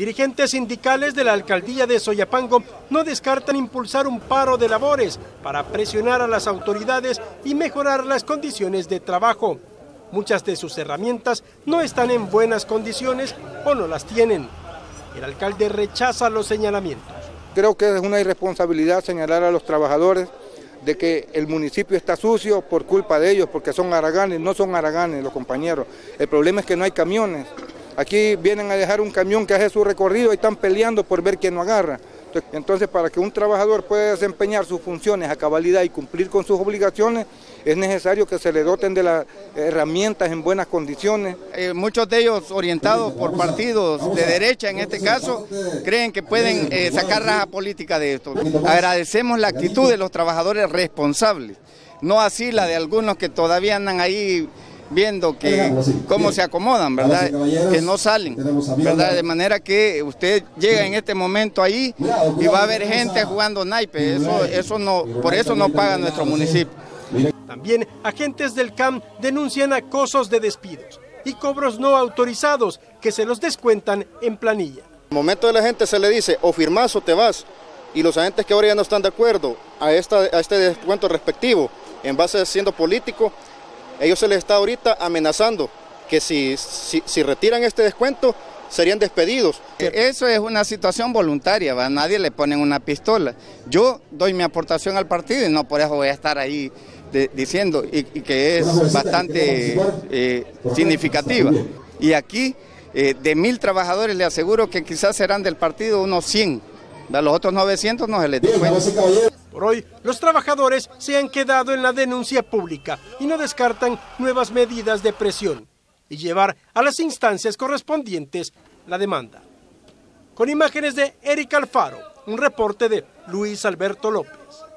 Dirigentes sindicales de la alcaldía de Soyapango no descartan impulsar un paro de labores para presionar a las autoridades y mejorar las condiciones de trabajo. Muchas de sus herramientas no están en buenas condiciones o no las tienen. El alcalde rechaza los señalamientos. Creo que es una irresponsabilidad señalar a los trabajadores de que el municipio está sucio por culpa de ellos, porque son araganes, no son araganes los compañeros. El problema es que no hay camiones. Aquí vienen a dejar un camión que hace su recorrido y están peleando por ver quién no agarra. Entonces, para que un trabajador pueda desempeñar sus funciones a cabalidad y cumplir con sus obligaciones, es necesario que se le doten de las herramientas en buenas condiciones. Eh, muchos de ellos orientados por partidos de derecha, en este caso, creen que pueden eh, sacar raja política de esto. Agradecemos la actitud de los trabajadores responsables, no así la de algunos que todavía andan ahí viendo que cómo se acomodan, ¿verdad? Que no salen, ¿verdad? De manera que usted llega en este momento ahí y va a haber gente jugando naipe, eso, eso no, por eso no paga nuestro municipio. También agentes del CAM denuncian acosos de despidos y cobros no autorizados que se los descuentan en planilla. el momento de la gente se le dice o firmas o te vas y los agentes que ahora ya no están de acuerdo a, esta, a este descuento respectivo en base a siendo político, ellos se les está ahorita amenazando que si, si, retiran este descuento serían despedidos. Eso es una situación voluntaria, a nadie le ponen una pistola. Yo doy mi aportación al partido y no por eso voy a estar ahí diciendo y, que es bastante eh, significativa. Y aquí, eh, de mil trabajadores, le aseguro que quizás serán del partido unos 100. A los otros 900 no se les descuenta. Hoy, los trabajadores se han quedado en la denuncia pública y no descartan nuevas medidas de presión y llevar a las instancias correspondientes la demanda. Con imágenes de Eric Alfaro, un reporte de Luis Alberto López.